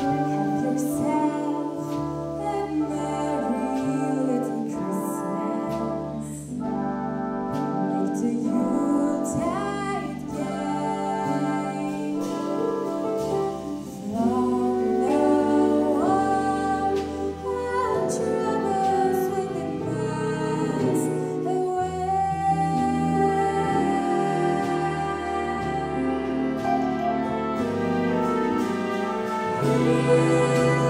Have yourself. Música